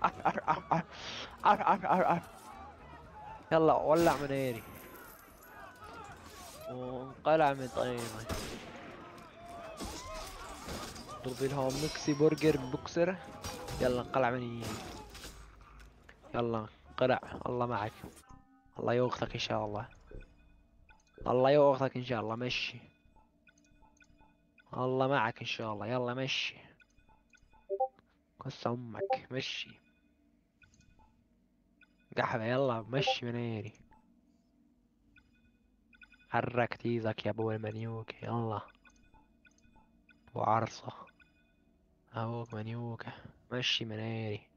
يلا ولع منيري وانقلع من طينة ضربي لهم مكسي برجر بوكسر. يلا انقلع مني يلا انقلع. الله معك. الله يوقفك إن شاء الله. الله يوقفك إن شاء الله. مشي. الله معك إن شاء الله. يلا مشي. قص أمك. مشي. قحبة يلا مشي منيري حرك تيزك يا أبو المنيوك يلا. وعرصة أهوك منيوكة مشي منيري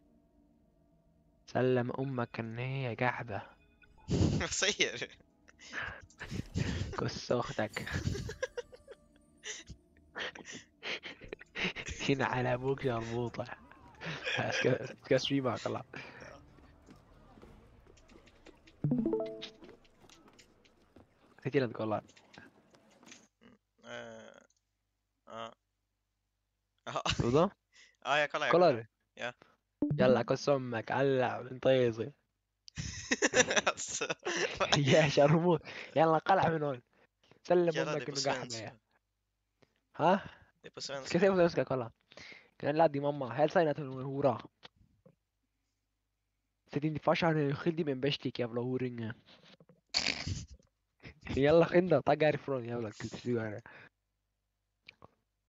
سلم أمك إن هي قحبة قصير كس أختك. هنا على أبوك شربوطة كاس في معك الله هتي تقول آه آه آه آه يا كلا يا كولر يا. يلا كس أمك علع من طيزي. يا شرموط يلا قلع من هون سلم أمك من ها كيف يمسك مسكك والله كان لا دي ماما هل ساينة الهورا ستين فاشان خلدي من بشتك يا بلا هورين يلا خندا طقاري فرون يلا كنت سيجارة